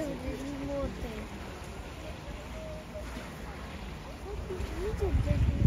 Видите, даже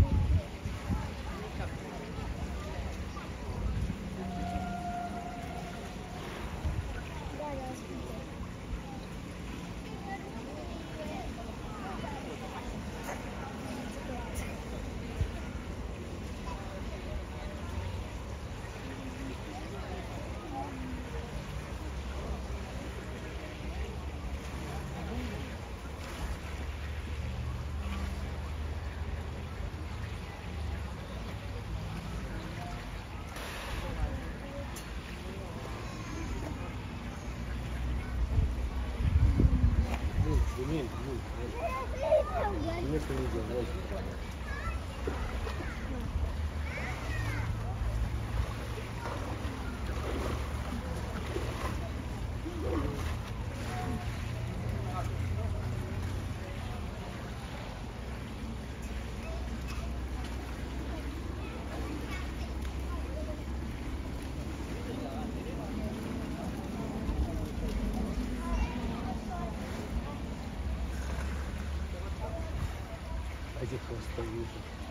Умеет, умеет. Ну, конечно, не делает. хвоста вижу.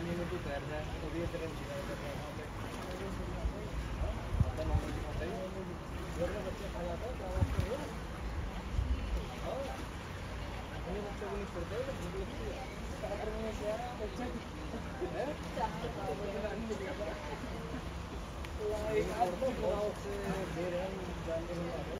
पानी में तू तैर रहा है तो भी तेरे शिकायत कर रहा है आता नॉर्मल खाता ही। घर में बच्चे खा जाता है बच्चों को नहीं छोड़ते एक और से दे रहे हैं जानने में